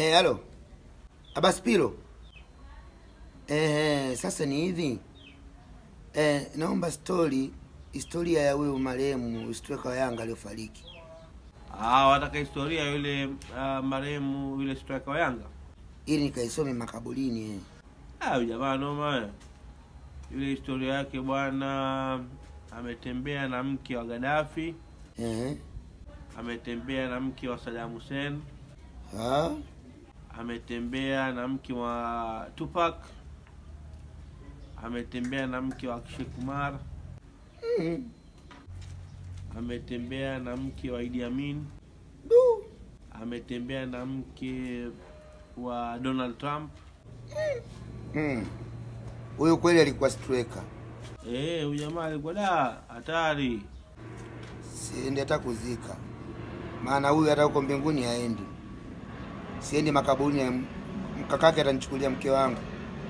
Eh, halo. Pilo. Eh, sasa ni hivi. Eh, naomba story historia ya huyo marehemu striker wa Yanga aliyofariki. Ah, wataka historia yule uh, marehemu yule striker wa Yanga. Ili nikaisome makaburini eh. Ah, jamaa noma. eh. Yule historia yake bwana ametembea na mke wa Gaddafi, Eh. ametembea na mke wa Saddam Hussein, Ha? Ametembea na mke wa Tupac, ametembea na mke wa Akshay Kumar, ametembea na mke wa Idi Amin, ametembea na mke wa Donald Trump. Huyu kweli alikuwa striker. Eh, huyu jamaa alikuwa da hatari. Siendi hata kuzika. Maana huyu hata huko mbinguni haendi. Siendi makaburini, mkakake atanichukulia mke wangu.